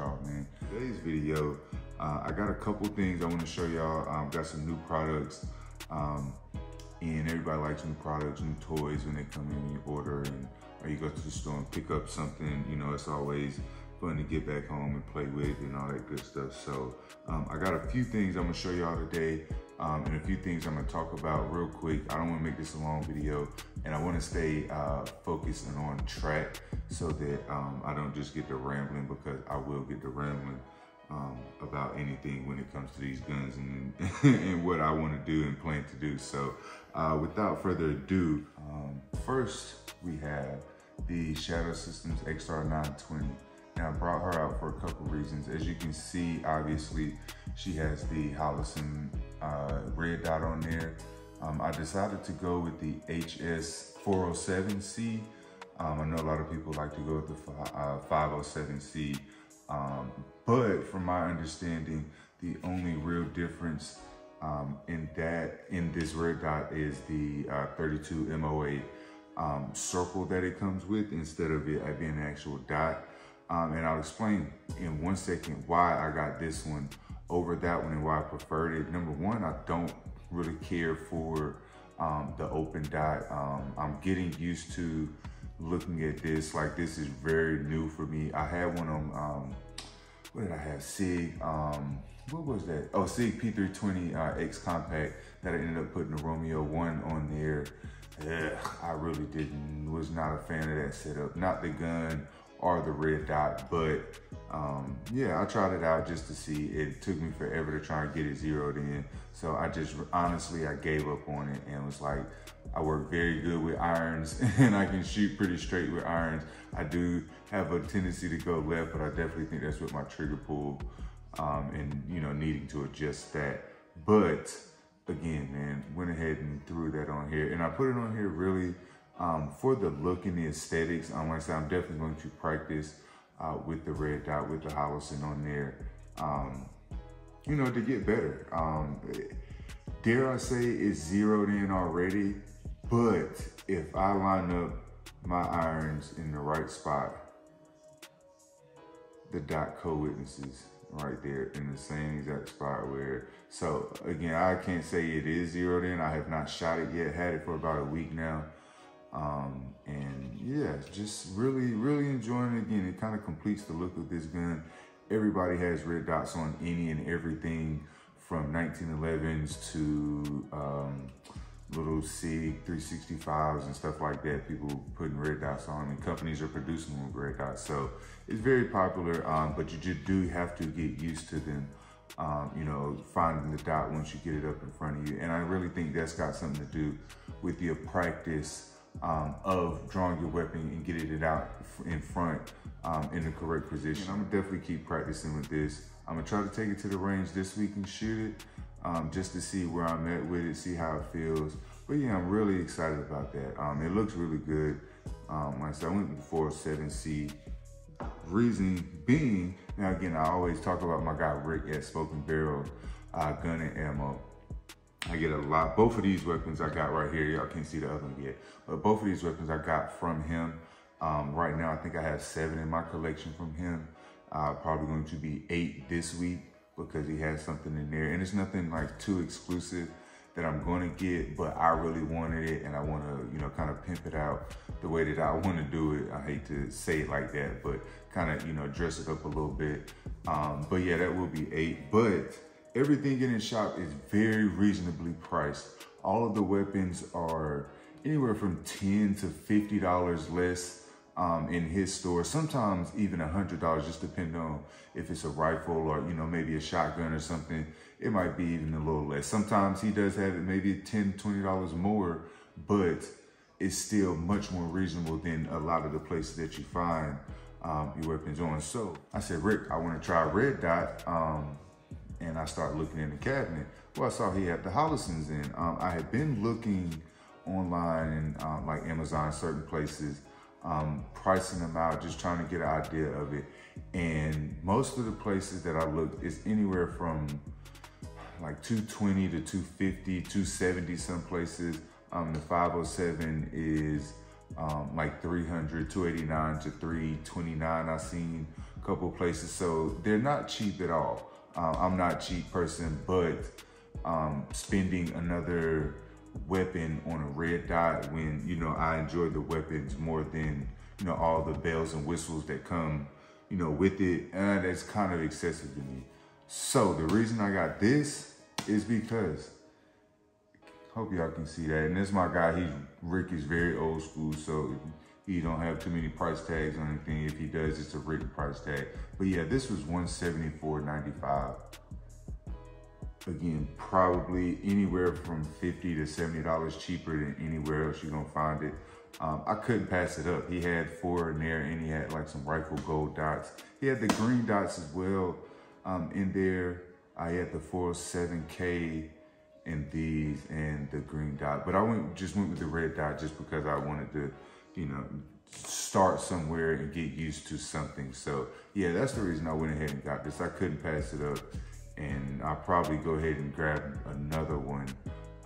y'all man. Today's video, uh, I got a couple things I wanna show y'all. Um, got some new products um, and everybody likes new products, new toys when they come in you order and or you go to the store and pick up something, you know, it's always fun to get back home and play with and all that good stuff. So um, I got a few things I'm gonna show y'all today um, and a few things I'm gonna talk about real quick. I don't wanna make this a long video and I wanna stay uh, focused and on track so that um, I don't just get to rambling because I will get to rambling um, about anything when it comes to these guns and, and what I wanna do and plan to do. So uh, without further ado, um, first we have the Shadow Systems XR920. Now I brought her out for a couple reasons. As you can see, obviously, she has the Holosun uh, red dot on there. Um, I decided to go with the HS407C. Um, I know a lot of people like to go with the uh, 507C, um, but from my understanding, the only real difference um, in that, in this red dot is the uh, 32 MOA um, circle that it comes with instead of it being an actual dot. Um, and I'll explain in one second why I got this one over that one and why I preferred it. Number one, I don't really care for um, the open dot. Um, I'm getting used to looking at this. Like this is very new for me. I had one on, um, what did I have? SIG, um, what was that? Oh, SIG P320 uh, X Compact that I ended up putting the Romeo 1 on there. Ugh, I really didn't, was not a fan of that setup. Not the gun or the red dot, but um, yeah, I tried it out just to see. It took me forever to try and get it zeroed in. So I just, honestly, I gave up on it and was like, I work very good with irons and I can shoot pretty straight with irons. I do have a tendency to go left, but I definitely think that's with my trigger pull um, and, you know, needing to adjust that. But again, man, went ahead and threw that on here. And I put it on here really um, for the look and the aesthetics. Um, like I said, I'm definitely going to practice uh, with the red dot, with the Holosun on there, um, you know, to get better. Um, dare I say it's zeroed in already, but if I line up my irons in the right spot, the dot co-witnesses right there in the same exact spot where, so again, I can't say it is zeroed in. I have not shot it yet, had it for about a week now. Um, and yeah, just really, really enjoying it again. It kind of completes the look of this gun. Everybody has red dots on any and everything from 1911s to um, little SIG 365s and stuff like that. People putting red dots on and companies are producing them with red dots. So it's very popular, um, but you just do have to get used to them. Um, you know, finding the dot once you get it up in front of you. And I really think that's got something to do with your practice um, of drawing your weapon and getting it out in front um, in the correct position. I'm gonna definitely keep practicing with this. I'm gonna try to take it to the range this week and shoot it um, just to see where I'm at with it, see how it feels. But yeah, I'm really excited about that. Um, it looks really good. Um, like I said, I went the 407C. Reason being, now again, I always talk about my guy Rick at Spoken Barrel uh, Gun and Ammo. I get a lot, both of these weapons I got right here, y'all can't see the other one yet, but both of these weapons I got from him. Um, right now, I think I have seven in my collection from him. Uh, probably going to be eight this week because he has something in there. And it's nothing like too exclusive that I'm going to get, but I really wanted it and I want to, you know, kind of pimp it out the way that I want to do it. I hate to say it like that, but kind of, you know, dress it up a little bit. Um, but yeah, that will be eight. But everything in the shop is very reasonably priced. All of the weapons are anywhere from 10 to $50 less um, in his store. Sometimes even a $100, just depending on if it's a rifle or, you know, maybe a shotgun or something. It might be even a little less. Sometimes he does have it maybe 10 $20 more, but it's still much more reasonable than a lot of the places that you find um, your weapons on. So I said, Rick, I want to try red dot. Um, and I started looking in the cabinet. Well, I saw he had the Holosuns in. Um, I had been looking online and um, like Amazon, certain places, um, pricing them out, just trying to get an idea of it. And most of the places that I looked is anywhere from like 220 to 250, 270 some places. Um, the 507 is um, like 300, 289 to 329. I've seen a couple places. So they're not cheap at all. Um, I'm not cheap person, but um, spending another weapon on a red dot when, you know, I enjoy the weapons more than, you know, all the bells and whistles that come, you know, with it. And that's kind of excessive to me. So the reason I got this is because Hope y'all can see that. And this my guy, he's Rick is very old school, so he don't have too many price tags on anything. If he does, it's a Rick price tag. But yeah, this was 174.95. Again, probably anywhere from 50 to $70 cheaper than anywhere else you're gonna find it. Um, I couldn't pass it up. He had four in there and he had like some rifle gold dots. He had the green dots as well um, in there. I had the 407K and these and the green dot. But I went just went with the red dot just because I wanted to, you know, start somewhere and get used to something. So yeah, that's the reason I went ahead and got this. I couldn't pass it up. And I'll probably go ahead and grab another one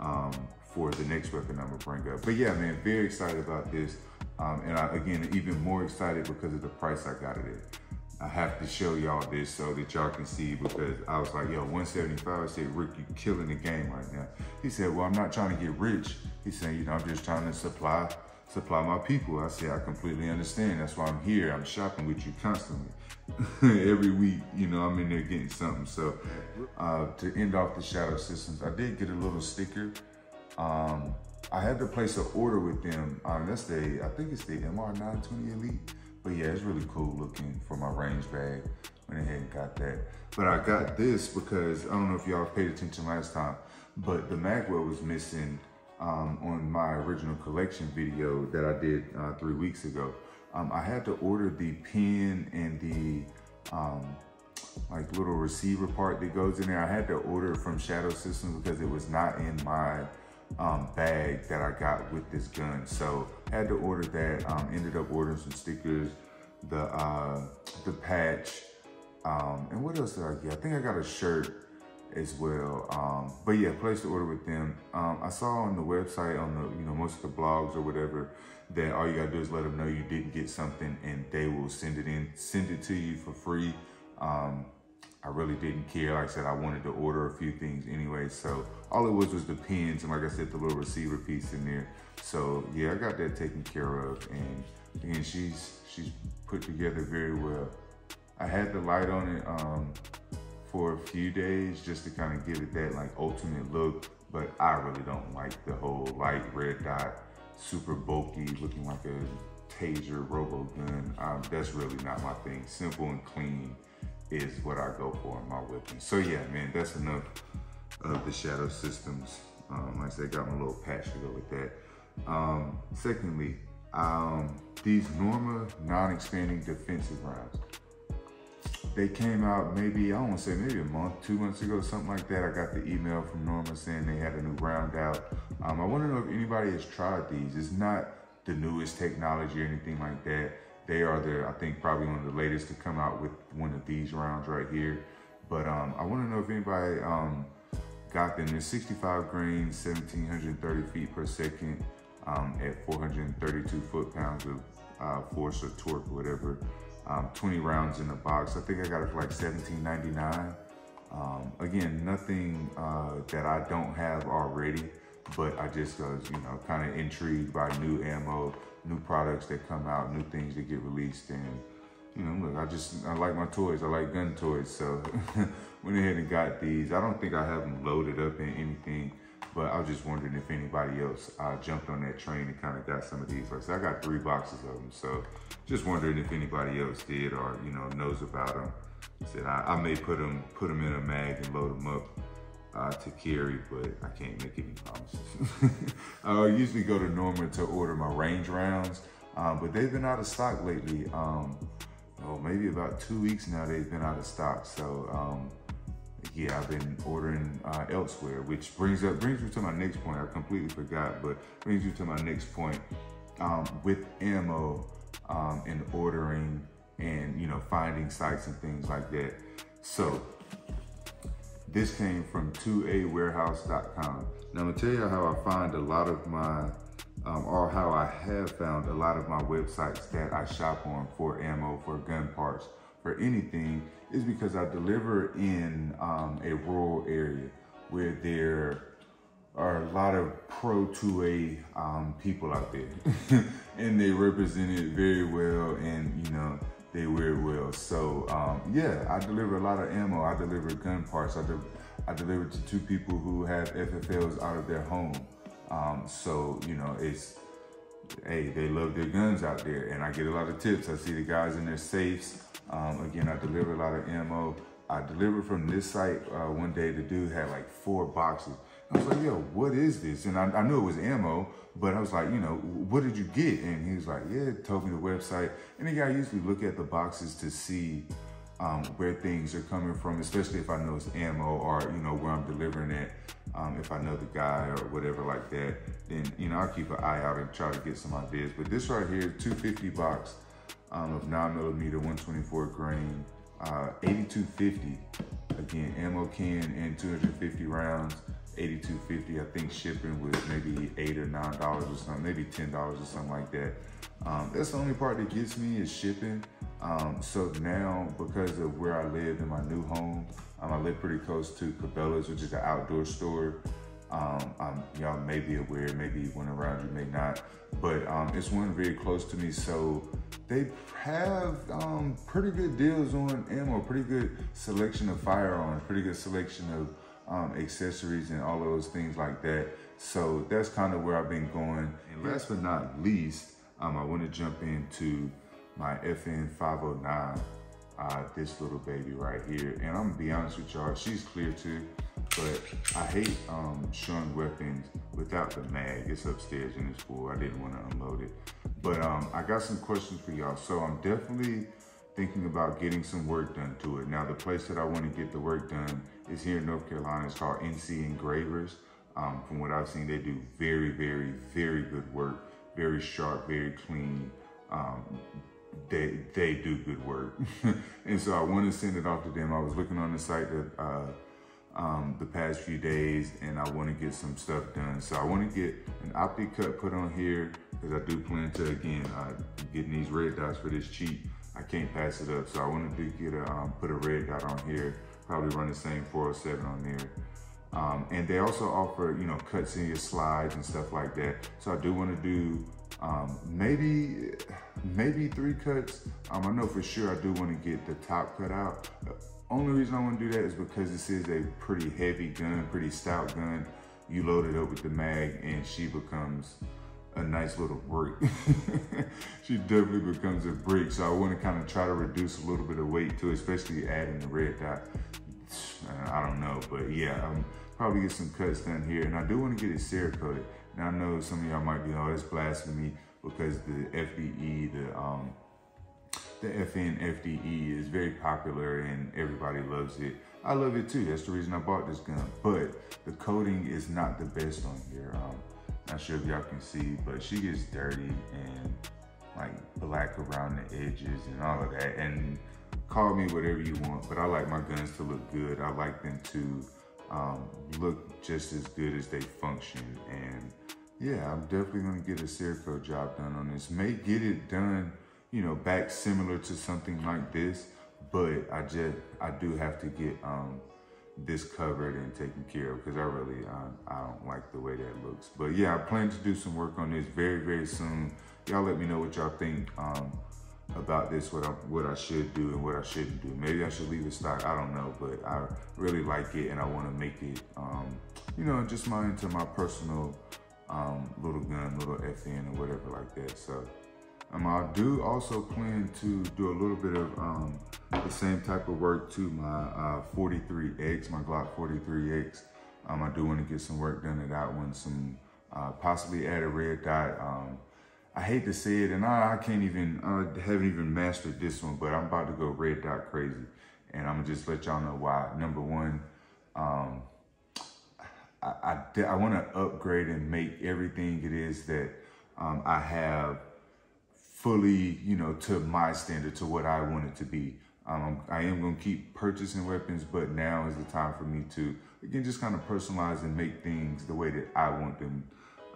um, for the next weapon I'm gonna bring up. But yeah, man, very excited about this. Um, and I, again, even more excited because of the price I got it at. I have to show y'all this so that y'all can see because I was like, yo, 175. I said, Rick, you killing the game right now. He said, well, I'm not trying to get rich. He said, you know, I'm just trying to supply supply my people. I say, I completely understand. That's why I'm here. I'm shopping with you constantly. Every week, you know, I'm in there getting something. So uh, to end off the Shadow Systems, I did get a little sticker. Um, I had to place an order with them. Um, that's the, I think it's the MR920 Elite. But yeah, it's really cool looking for my range bag. Went ahead and got that. But I got this because I don't know if y'all paid attention last time, but the magwell was missing um, on my original collection video that I did uh, three weeks ago. Um, I had to order the pin and the um, like little receiver part that goes in there. I had to order it from Shadow Systems because it was not in my um, bag that I got with this gun. So I had to order that. Um, ended up ordering some stickers, the uh, the patch, um, and what else did I get? I think I got a shirt as well. Um, but yeah, place the order with them. Um, I saw on the website, on the you know most of the blogs or whatever, that all you gotta do is let them know you didn't get something, and they will send it in, send it to you for free. Um, I really didn't care. Like I said, I wanted to order a few things anyway. So all it was was the pins and like I said, the little receiver piece in there. So yeah, I got that taken care of. And again, she's she's put together very well. I had the light on it um, for a few days just to kind of give it that like ultimate look. But I really don't like the whole light red dot, super bulky, looking like a taser robo gun. Um, that's really not my thing. Simple and clean is what I go for in my weapon. So yeah, man, that's enough of the shadow systems. Um, like I said, got my little patch to go with that. Um, secondly, um, these Norma non-expanding defensive rounds. They came out maybe, I don't want to say maybe a month, two months ago, something like that. I got the email from Norma saying they had a new round out. Um, I want to know if anybody has tried these. It's not the newest technology or anything like that. They are the, I think, probably one of the latest to come out with one of these rounds right here. But um, I want to know if anybody um, got them. They're 65 grains, 1730 feet per second um, at 432 foot-pounds of uh, force or torque, whatever. Um, 20 rounds in the box. I think I got it for like 17.99. Um, again, nothing uh, that I don't have already, but I just was, you know, kind of intrigued by new ammo new products that come out, new things that get released, and you know, look, I just I like my toys. I like gun toys, so went ahead and got these. I don't think I have them loaded up in anything, but I was just wondering if anybody else uh, jumped on that train and kind of got some of these. Like I got three boxes of them, so just wondering if anybody else did or you know knows about them. I said I, I may put them put them in a mag and load them up uh, to carry, but I can't make any promises. I usually go to Norma to order my range rounds, um, but they've been out of stock lately. Um, oh, maybe about two weeks now they've been out of stock. So um, yeah, I've been ordering uh, elsewhere, which brings up brings me to my next point. I completely forgot, but brings you to my next point um, with ammo um, and ordering and you know finding sites and things like that. So this came from 2awarehouse.com. Now I'm gonna tell you how I find a lot of my um, or how I have found a lot of my websites that I shop on for ammo, for gun parts, for anything, is because I deliver in um, a rural area where there are a lot of pro 2A um, people out there and they represent it very well and you know they wear it well. So um, yeah, I deliver a lot of ammo. I deliver gun parts. I, de I deliver to two people who have FFLs out of their home. Um, so you know it's hey they love their guns out there and I get a lot of tips. I see the guys in their safes. Um, again, I deliver a lot of ammo. I delivered from this site uh, one day. The dude had like four boxes. I was like, yo, what is this? And I, I, knew it was ammo, but I was like, you know, what did you get? And he was like, yeah, told me the website. And the guy usually look at the boxes to see um, where things are coming from, especially if I know it's ammo or, you know, where I'm delivering it. Um, if I know the guy or whatever like that, then, you know, I'll keep an eye out and try to get some ideas. But this right here, 250 box um, of nine millimeter, 124 grain, uh, 8250. Again, ammo can and 250 rounds. 82.50. I think shipping was maybe eight or nine dollars or something, maybe ten dollars or something like that. Um, that's the only part that gets me is shipping. Um, so now, because of where I live in my new home, um, I live pretty close to Cabela's, which is an outdoor store. Um, y'all may be aware, maybe one around you may not, but um, it's one very close to me. So they have um, pretty good deals on ammo, pretty good selection of firearms, pretty good selection of um, accessories and all those things like that. So that's kind of where I've been going. And last but not least, um, I want to jump into my FN 509, uh, this little baby right here. And I'm gonna be honest with y'all, she's clear too, but I hate um, showing weapons without the mag. It's upstairs in this pool. I didn't want to unload it. But um, I got some questions for y'all. So I'm definitely thinking about getting some work done to it. Now, the place that I want to get the work done is here in North Carolina. It's called NC Engravers. Um, from what I've seen, they do very, very, very good work. Very sharp, very clean. Um, they they do good work, and so I want to send it off to them. I was looking on the site that uh, um, the past few days, and I want to get some stuff done. So I want to get an optic cut put on here because I do plan to again uh, getting these red dots for this cheap. I can't pass it up. So I wanted to get a, um, put a red dot on here, probably run the same 407 on there. Um, and they also offer, you know, cuts in your slides and stuff like that. So I do want to do um, maybe, maybe three cuts. Um, I know for sure I do want to get the top cut out. The only reason I want to do that is because this is a pretty heavy gun, pretty stout gun. You load it up with the mag and she becomes a nice little break. she definitely becomes a break. So I want to kind of try to reduce a little bit of weight too, especially adding the red dot. I don't know, but yeah, I'm probably get some cuts done here. And I do want to get it Cerakoted. Now I know some of y'all might be, oh, that's blasphemy because the FDE, the um, the FN FDE is very popular and everybody loves it. I love it too. That's the reason I bought this gun. But the coating is not the best on here. Um, not sure if y'all can see, but she gets dirty and like black around the edges and all of that. And call me whatever you want, but I like my guns to look good. I like them to um, look just as good as they function. And yeah, I'm definitely gonna get a Cerakote job done on this. May get it done, you know, back similar to something like this, but I just, I do have to get um, this covered and taken care of because I really I, I don't like the way that looks. But yeah, I plan to do some work on this very very soon. Y'all let me know what y'all think um, about this, what I what I should do and what I shouldn't do. Maybe I should leave it stock. I don't know, but I really like it and I want to make it, um, you know, just my into my personal um, little gun, little FN or whatever like that. So. Um, I do also plan to do a little bit of um, the same type of work to my uh, 43X, my Glock 43X. Um, I do want to get some work done to that one, some uh, possibly add a red dot. Um, I hate to say it, and I, I can't even, I haven't even mastered this one, but I'm about to go red dot crazy. And I'm gonna just let y'all know why. Number one, um, I, I, I want to upgrade and make everything it is that um, I have fully, you know, to my standard, to what I want it to be. Um, I am going to keep purchasing weapons, but now is the time for me to, again, just kind of personalize and make things the way that I want them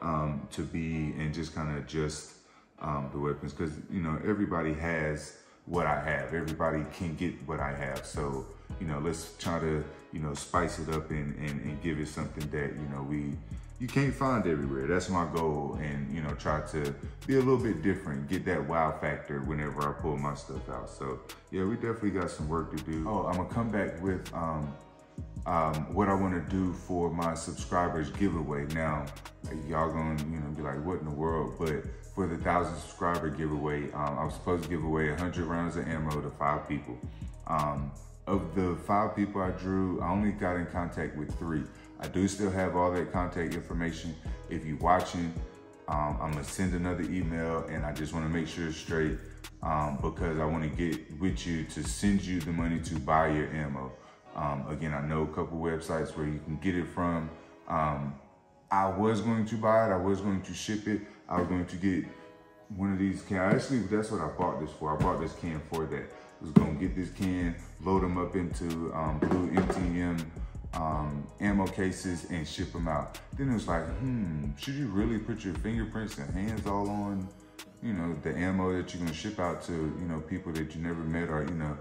um, to be and just kind of adjust um, the weapons because you know everybody has what I have. Everybody can get what I have. So you know, let's try to you know spice it up and, and, and give it something that you know we you can't find everywhere. That's my goal, and you know, try to be a little bit different, get that wow factor whenever I pull my stuff out. So yeah, we definitely got some work to do. Oh, I'm gonna come back with um, um, what I want to do for my subscribers giveaway. Now, y'all gonna you know be like, what in the world? But for the thousand subscriber giveaway, um, I was supposed to give away 100 rounds of ammo to five people. Of the five people I drew, I only got in contact with three. I do still have all that contact information. If you're watching, um, I'm gonna send another email and I just wanna make sure it's straight um, because I wanna get with you to send you the money to buy your ammo. Um, again, I know a couple websites where you can get it from. Um, I was going to buy it, I was going to ship it. I was going to get one of these cans. Actually, that's what I bought this for. I bought this can for that. Was gonna get this can, load them up into um, blue MTM um, ammo cases and ship them out. Then it was like, hmm, should you really put your fingerprints and hands all on, you know, the ammo that you're gonna ship out to, you know, people that you never met or, you know,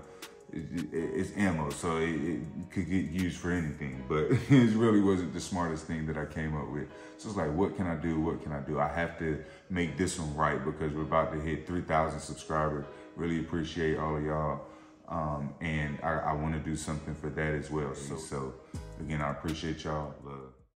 it, it, it's ammo, so it, it, could get used for anything. But it really wasn't the smartest thing that I came up with. So it's like, what can I do? What can I do? I have to make this one right because we're about to hit 3,000 subscribers. Really appreciate all of y'all. Um, and I, I want to do something for that as well. So, so again, I appreciate y'all.